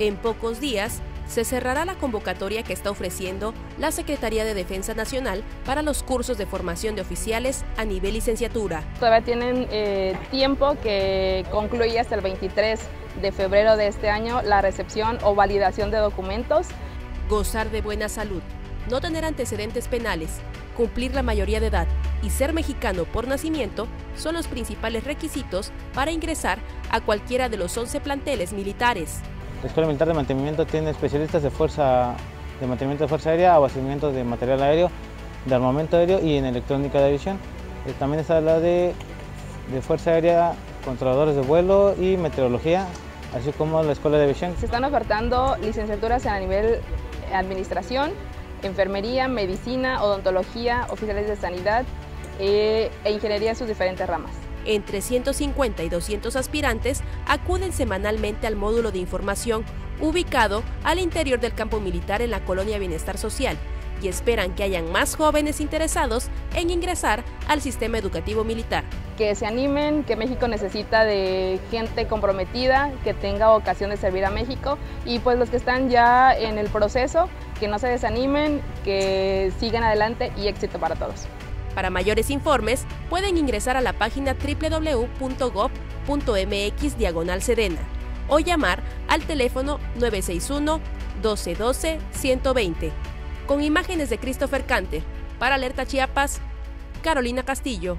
En pocos días se cerrará la convocatoria que está ofreciendo la Secretaría de Defensa Nacional para los cursos de formación de oficiales a nivel licenciatura. Todavía tienen eh, tiempo que concluye hasta el 23 de febrero de este año la recepción o validación de documentos. Gozar de buena salud, no tener antecedentes penales, cumplir la mayoría de edad y ser mexicano por nacimiento son los principales requisitos para ingresar a cualquiera de los 11 planteles militares. La Escuela Militar de Mantenimiento tiene especialistas de fuerza de mantenimiento de fuerza aérea, abastecimiento de material aéreo, de armamento aéreo y en electrónica de aviación. Eh, también está la de, de fuerza aérea, controladores de vuelo y meteorología, así como la Escuela de Aviación. Se están ofertando licenciaturas a nivel administración, enfermería, medicina, odontología, oficiales de sanidad eh, e ingeniería en sus diferentes ramas. Entre 150 y 200 aspirantes acuden semanalmente al módulo de información ubicado al interior del campo militar en la colonia Bienestar Social y esperan que hayan más jóvenes interesados en ingresar al sistema educativo militar. Que se animen, que México necesita de gente comprometida, que tenga ocasión de servir a México y pues los que están ya en el proceso, que no se desanimen, que sigan adelante y éxito para todos. Para mayores informes, pueden ingresar a la página www.gov.mx diagonal sedena o llamar al teléfono 961 1212 120. Con imágenes de Christopher Canter, para Alerta Chiapas, Carolina Castillo.